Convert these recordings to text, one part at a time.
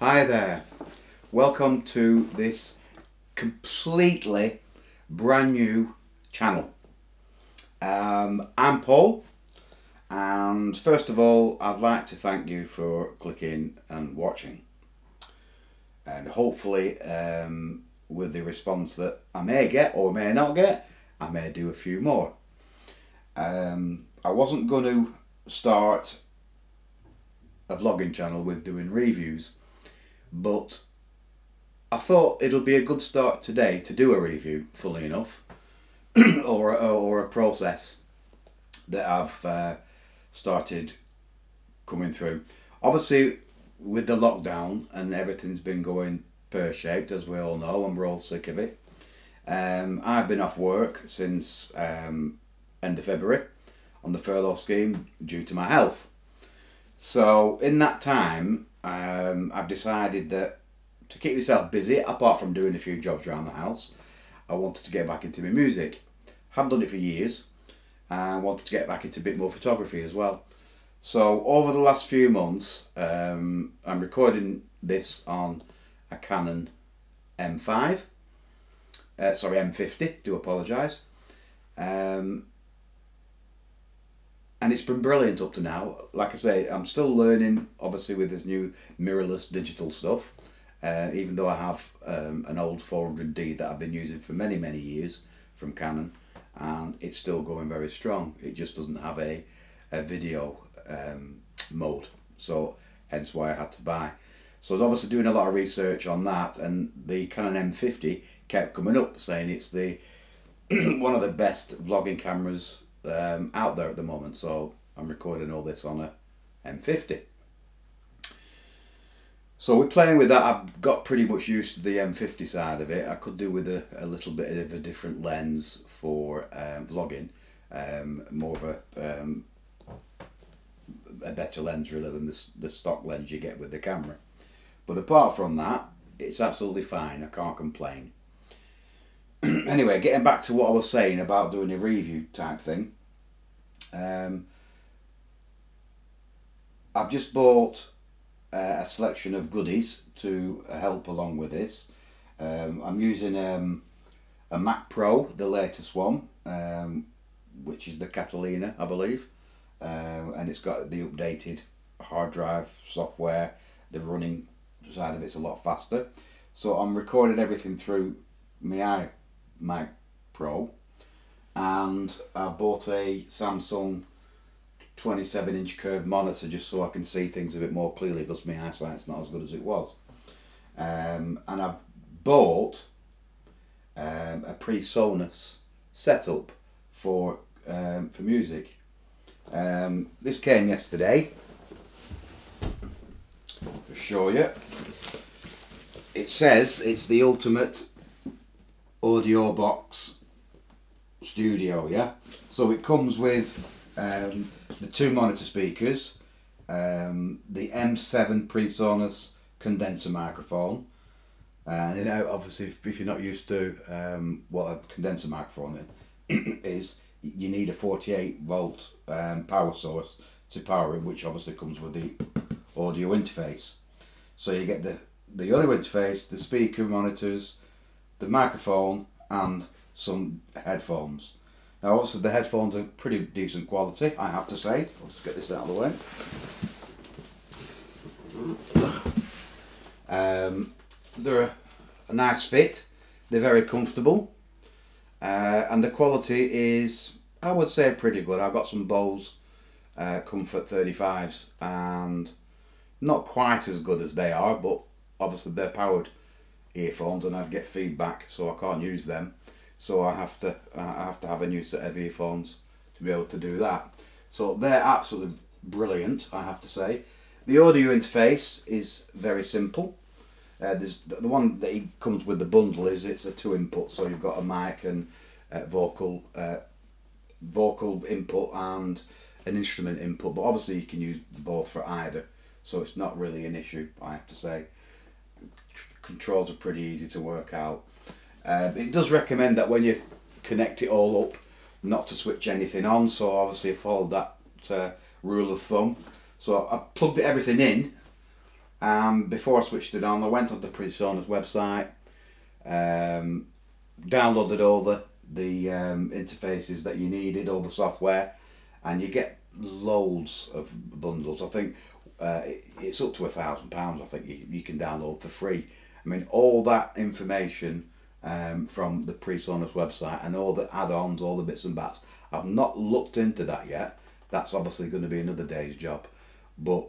Hi there, welcome to this completely brand new channel. Um, I'm Paul and first of all I'd like to thank you for clicking and watching and hopefully um, with the response that I may get or may not get I may do a few more. Um, I wasn't going to start a vlogging channel with doing reviews but I thought it'll be a good start today to do a review fully enough or, or a process that I've uh, started coming through. Obviously with the lockdown and everything's been going pear-shaped as we all know and we're all sick of it um, I've been off work since um, end of February on the furlough scheme due to my health. So in that time, um, I've decided that to keep myself busy, apart from doing a few jobs around the house, I wanted to get back into my music. Haven't done it for years, and wanted to get back into a bit more photography as well. So over the last few months, um, I'm recording this on a Canon M5, uh, sorry M50. Do apologise. Um, and it's been brilliant up to now. Like I say, I'm still learning, obviously, with this new mirrorless digital stuff. Uh, even though I have um, an old 400D that I've been using for many, many years from Canon, and it's still going very strong. It just doesn't have a, a video um, mode, so hence why I had to buy. So I was obviously doing a lot of research on that, and the Canon M50 kept coming up saying it's the one of the best vlogging cameras um, out there at the moment, so I'm recording all this on a M50. So we're playing with that. I've got pretty much used to the M50 side of it. I could do with a, a little bit of a different lens for um, vlogging, um, more of a um, a better lens really than the, the stock lens you get with the camera. But apart from that, it's absolutely fine. I can't complain. anyway, getting back to what I was saying about doing a review type thing. Um, I've just bought uh, a selection of goodies to help along with this. Um, I'm using um, a Mac Pro, the latest one, um, which is the Catalina, I believe, um, and it's got the updated hard drive software. The running side of it's a lot faster. So I'm recording everything through my Mac Pro and I bought a Samsung 27 inch curved monitor just so I can see things a bit more clearly because my eyesight's not as good as it was. Um, and I've bought um, a PreSonus setup for um, for music. Um, this came yesterday. To show you. It says it's the ultimate audio box studio yeah? So it comes with um, the two monitor speakers um, the M7 PreSonus condenser microphone. And you know obviously if, if you're not used to um, what a condenser microphone is you need a 48 volt um, power source to power it which obviously comes with the audio interface. So you get the the audio interface the speaker monitors the microphone and some headphones. Now obviously the headphones are pretty decent quality, I have to say. Let's get this out of the way. Um, they're a nice fit, they're very comfortable, uh, and the quality is, I would say, pretty good. I've got some Bose uh, Comfort 35s, and not quite as good as they are, but obviously they're powered earphones and I'd get feedback so I can't use them. So I have to I have to have a new set of earphones to be able to do that. So they're absolutely brilliant I have to say. The audio interface is very simple. Uh, there's the one that comes with the bundle is it's a two input so you've got a mic and uh, vocal uh, vocal input and an instrument input but obviously you can use both for either so it's not really an issue I have to say controls are pretty easy to work out. Uh, it does recommend that when you connect it all up, not to switch anything on. So obviously I followed that uh, rule of thumb. So I plugged everything in Um, before I switched it on, I went on the PreSonus website, um, downloaded all the the um, interfaces that you needed, all the software, and you get loads of bundles. I think uh, it's up to a thousand pounds. I think you, you can download for free. I mean, all that information um, from the PreSonus website and all the add-ons, all the bits and bats. I've not looked into that yet. That's obviously going to be another day's job, but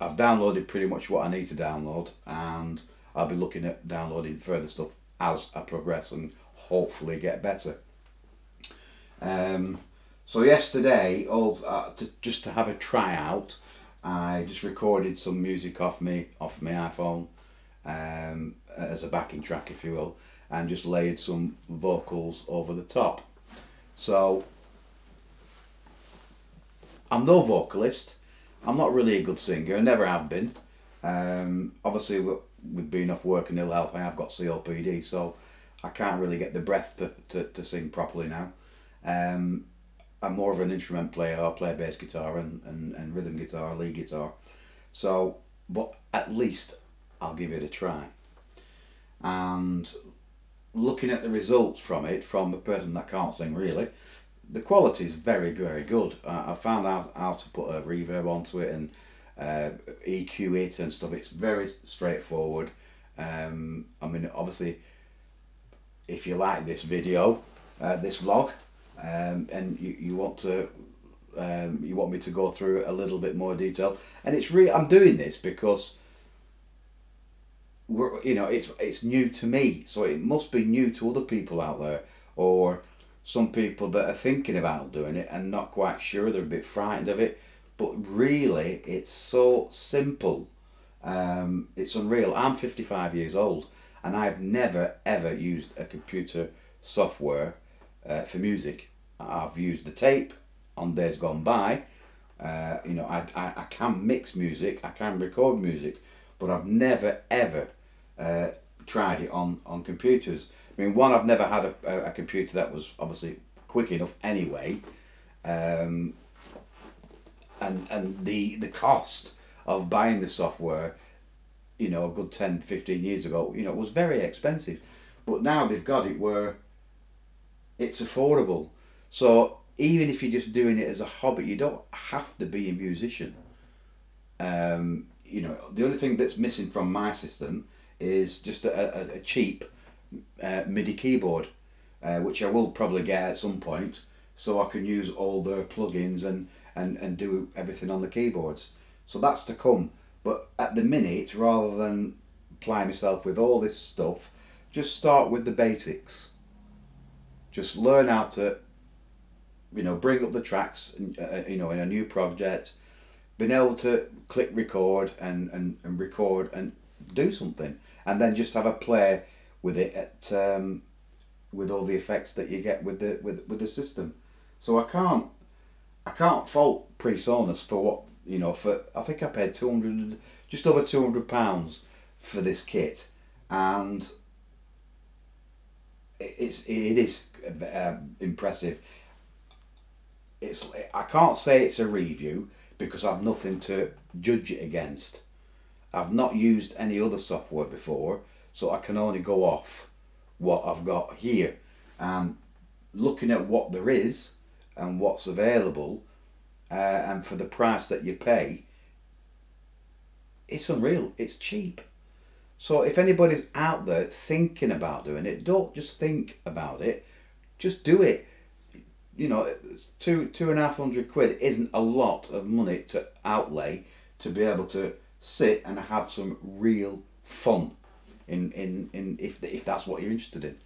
I've downloaded pretty much what I need to download, and I'll be looking at downloading further stuff as I progress and hopefully get better. Um, so yesterday, also, uh, to, just to have a tryout, I just recorded some music off me off my iPhone um, as a backing track, if you will, and just laid some vocals over the top. So I'm no vocalist. I'm not really a good singer. I never have been. Um, obviously, with being off work and ill health, I have got COPD, so I can't really get the breath to, to, to sing properly now. Um, I'm more of an instrument player. I play bass guitar and, and, and rhythm guitar, lead guitar. So, but at least I'll give it a try. And looking at the results from it, from a person that can't sing really, the quality is very, very good. I, I found out how to put a reverb onto it and uh, EQ it and stuff. It's very straightforward. Um, I mean, obviously, if you like this video, uh, this vlog, um, and you, you want to um, you want me to go through a little bit more detail, and it's really I'm doing this because you know it's it's new to me, so it must be new to other people out there, or some people that are thinking about doing it and not quite sure, they're a bit frightened of it. But really, it's so simple. Um, it's unreal. I'm 55 years old and I've never ever used a computer software uh, for music. I've used the tape on days gone by. Uh, you know, I, I, I, can mix music, I can record music, but I've never ever uh, tried it on, on computers. I mean, one, I've never had a, a computer that was obviously quick enough anyway, um, and and the the cost of buying the software, you know, a good 10, 15 years ago, you know, was very expensive. But now they've got it where it's affordable. So even if you're just doing it as a hobby, you don't have to be a musician. Um, you know, the only thing that's missing from my system is just a, a, a cheap uh, MIDI keyboard, uh, which I will probably get at some point, so I can use all the plugins and, and, and do everything on the keyboards. So that's to come. But at the minute, rather than ply myself with all this stuff, just start with the basics. Just learn how to, you know, bring up the tracks, and, uh, you know, in a new project, being able to click record and, and, and record and do something, and then just have a play with it at um, with all the effects that you get with the with with the system. So I can't I can't fault PreSonus for what you know for I think I paid two hundred just over two hundred pounds for this kit, and it's it is uh, impressive. It's I can't say it's a review because I've nothing to judge it against. I've not used any other software before, so I can only go off what I've got here. And looking at what there is and what's available, uh, and for the price that you pay, it's unreal. It's cheap. So if anybody's out there thinking about doing it, don't just think about it. Just do it. You know, two two and a half hundred quid isn't a lot of money to outlay to be able to sit and have some real fun in, in, in if, if that's what you're interested in.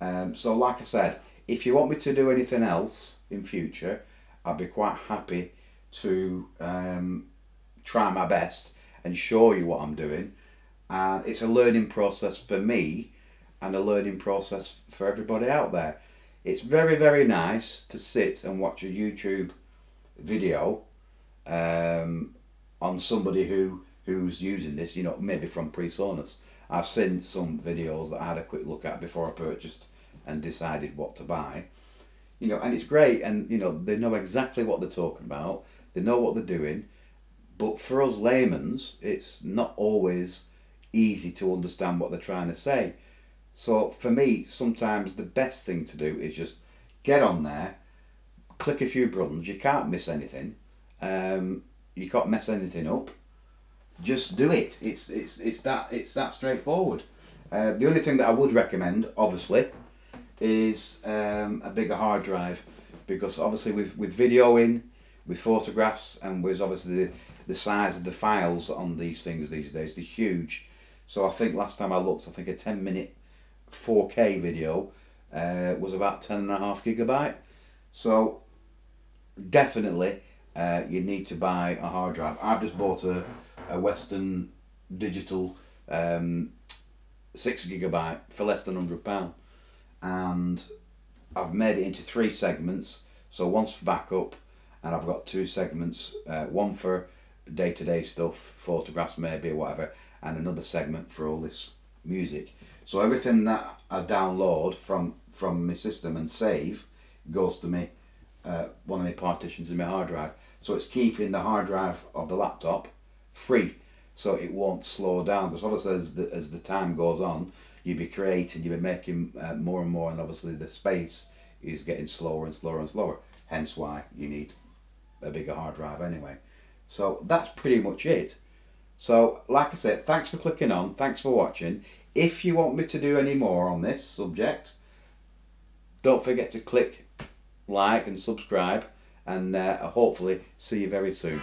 Um, so like I said, if you want me to do anything else in future, I'd be quite happy to um, try my best and show you what I'm doing. And it's a learning process for me and a learning process for everybody out there. It's very, very nice to sit and watch a YouTube video um, on somebody who who's using this, you know, maybe from PreSonus. I've seen some videos that I had a quick look at before I purchased and decided what to buy. You know, and it's great, and you know they know exactly what they're talking about. They know what they're doing, But for us laymen's, it's not always easy to understand what they're trying to say. So for me, sometimes the best thing to do is just get on there, click a few buttons. You can't miss anything. Um, you can't mess anything up. Just do it. It's it's it's that it's that straightforward. Uh, the only thing that I would recommend, obviously, is um, a bigger hard drive because obviously with with video in, with photographs, and with obviously the, the size of the files on these things these days, they're huge. So I think last time I looked, I think a 10 minute 4K video uh, was about 10 and a half gigabyte. So definitely uh, you need to buy a hard drive. I've just bought a, a Western Digital um, 6 gigabyte for less than £100 and I've made it into three segments. So once for backup and I've got two segments, uh, one for day-to-day stuff, photographs maybe whatever, and another segment for all this music. So everything that I download from from my system and save goes to me uh, one of my partitions in my hard drive. So it's keeping the hard drive of the laptop free, so it won't slow down. Because obviously, as the as the time goes on, you'll be creating, you'll be making uh, more and more, and obviously the space is getting slower and slower and slower. Hence why you need a bigger hard drive anyway. So that's pretty much it. So, like I said, thanks for clicking on. Thanks for watching. If you want me to do any more on this subject, don't forget to click like and subscribe and uh, hopefully see you very soon.